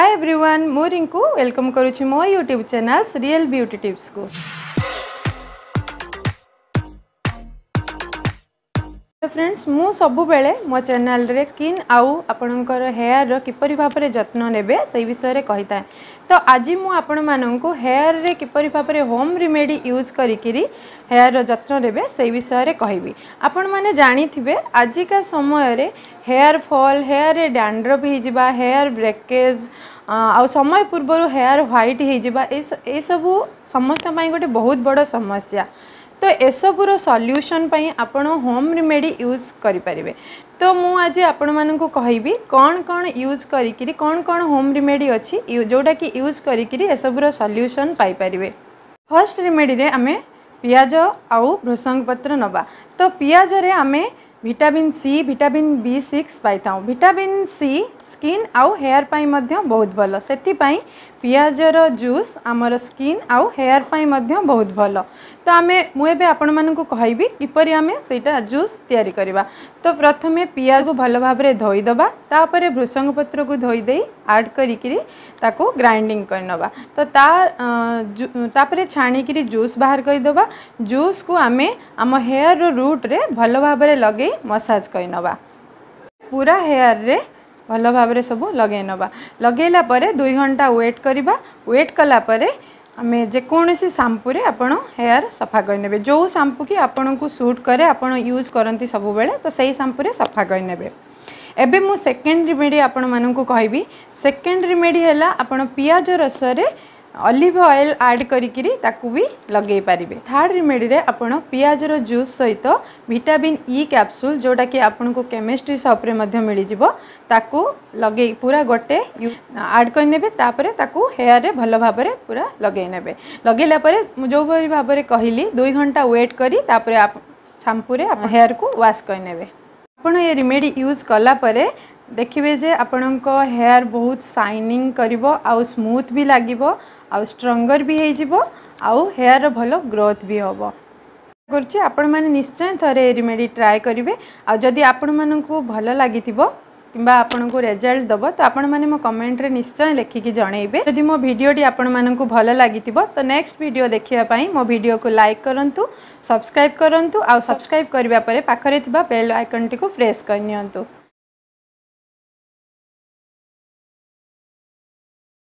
high everyone ମୁଁ Rinku welcome କରୁଛି ମୋ ୟୁଟ୍ୟୁବ୍ ଚ୍ୟାନେଲ୍ ରିଏଲ୍ ବିୟୁଟି ଟିପ୍ସକୁ फ्रेंड्स मु सब मो चेल रे स्किन आउ आपणकर हेयर रो भाव में जत्न ने विषय कही कहिताए तो आज मु आपण मानन हेयर रे किपरि भाबरे होम रेमेडी यूज करिकिरी हेयर रो जत्न नेबे विषय रे कहिबी आपण आजिका समय रे हेयर फॉल हेयर रे डैंड्रफ हे हेयर ब्रेकेज आउ समय पूर्व हेयर व्हाइट हो जिबा ए सब समस्त गोटे बहुत बड़ समस्या ତ ଏସବୁର ସଲ୍ୟୁସନ୍ ପାଇଁ ଆପଣ ହୋମ୍ ରେମେଡ଼ି ୟୁଜ୍ କରିପାରିବେ ତ ମୁଁ ଆଜି ଆପଣମାନଙ୍କୁ କହିବି କ'ଣ କ'ଣ ୟୁଜ୍ କରିକିରି କ'ଣ କ'ଣ ହୋମ୍ ରେମେଡ଼ି ଅଛି ଯେଉଁଟାକି ୟୁଜ୍ କରିକିରି ଏସବୁର ସଲ୍ୟୁସନ୍ ପାଇପାରିବେ ଫାର୍ଷ୍ଟ ରେମେଡ଼ିରେ ଆମେ ପିଆଜ ଆଉ ଭୃଷଙ୍ଗ ପତ୍ର ନେବା ତ ପିଆଜରେ ଆମେ vitamin C vitamin B six ପାଇଥାଉ ଭିଟାମିନ୍ ସି ସ୍କିନ୍ ଆଉ ହେୟାର୍ ପାଇଁ ମଧ୍ୟ ବହୁତ ଭଲ ସେଥିପାଇଁ ପିଆଜର ଜୁସ୍ ଆମର ସ୍କିନ୍ ଆଉ ହେୟାର୍ ପାଇଁ ମଧ୍ୟ ବହୁତ ଭଲ ତ ଆମେ ମୁଁ ଏବେ ଆପଣମାନଙ୍କୁ କହିବି କିପରି ଆମେ ସେଇଟା ଜୁସ୍ ତିଆରି କରିବା ତ ପ୍ରଥମେ ପିଆଜକୁ ଭଲ ଭାବରେ ଧୋଇଦେବା ତାପରେ ଭୃଷଙ୍ଗ ପତ୍ରକୁ ଧୋଇଦେଇ आड ताको ग्राइंडिंग करवा तो तापर छाणी की जूस बाहर करदे जूस को आम आम हेयर रुट्रे भल भाव लगे मसाज करवा पूरा हेयर रे भल भाव सब लगे नवा लगे दुई घंटा वेट करवा व्वेट कलापर आम जेकोसी सांपू में आप हेयर सफा करे जो सांपू की आपन को सुट कैर आप यूज करती सब तो सही सांपू में सफा करे ଏବେ ମୁଁ ସେକେଣ୍ଡ ରିମେଡ଼ି ଆପଣମାନଙ୍କୁ କହିବି ସେକେଣ୍ଡ ରିମେଡ଼ି ହେଲା ଆପଣ ପିଆଜ ରସରେ ଅଲିଭ ଅଏଲ୍ ଆଡ଼୍ କରିକିରି ତାକୁ ବି ଲଗାଇ ପାରିବେ ଥାର୍ଡ଼ ରିମେଡ଼ିରେ ଆପଣ ପିଆଜର ଜୁସ୍ ସହିତ ଭିଟାମିନ୍ ଇ କ୍ୟାପସୁଲ୍ ଯେଉଁଟାକି ଆପଣଙ୍କୁ କେମିଷ୍ଟ୍ରି ସପ୍ରେ ମଧ୍ୟ ମିଳିଯିବ ତାକୁ ଲଗାଇ ପୁରା ଗୋଟେ ଆଡ଼୍ କରିନେବେ ତାପରେ ତାକୁ ହେୟାରରେ ଭଲ ଭାବରେ ପୁରା ଲଗାଇ ନେବେ ଲଗାଇଲା ପରେ ମୁଁ ଯେଉଁଭଳି ଭାବରେ କହିଲି ଦୁଇ ଘଣ୍ଟା ୱେଟ୍ କରି ତାପରେ ସାମ୍ପୁରେ ହେୟାରକୁ ୱାଶ୍ କରିନେବେ ଆପଣ ଏ ରେମେଡ଼ି ୟୁଜ୍ କଲାପରେ ଦେଖିବେ ଯେ ଆପଣଙ୍କ ହେୟାର ବହୁତ ସାଇନିଂ କରିବ ଆଉ ସ୍ମୁଥ୍ ବି ଲାଗିବ ଆଉ ଷ୍ଟ୍ରଙ୍ଗର ବି ହେଇଯିବ ଆଉ ହେୟାରର ଭଲ ଗ୍ରୋଥ୍ ବି ହେବ କରୁଛି ଆପଣମାନେ ନିଶ୍ଚୟ ଥରେ ଏ ରେମେଡ଼ି ଟ୍ରାଏ କରିବେ ଆଉ ଯଦି ଆପଣମାନଙ୍କୁ ଭଲ ଲାଗିଥିବ কিংবা আপনার রেজল্ট দেব তো আপনার মো কমেন্টরে নিশ্চয় লেখিকি জনাইবে যদি মো ভিডিওটি আপনার ভাল লাগি তো নেক্সট ভিডিও দেখা মো ভিডিওকে লাইক করতু সবসক্রাইব করতু আবসক্রাইব করা পরে পাখে থাকা বেল আইকনটি প্রেস করে নিউ